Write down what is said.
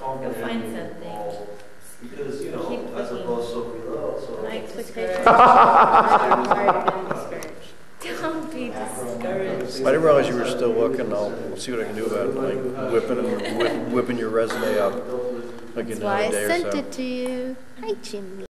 You'll find something. Because, you know, Keep as My I didn't realize you were still looking. I'll see what I can do about it. Like whipping whipping your resume up. Like in That's why I sent it to you. Hi, Jimmy.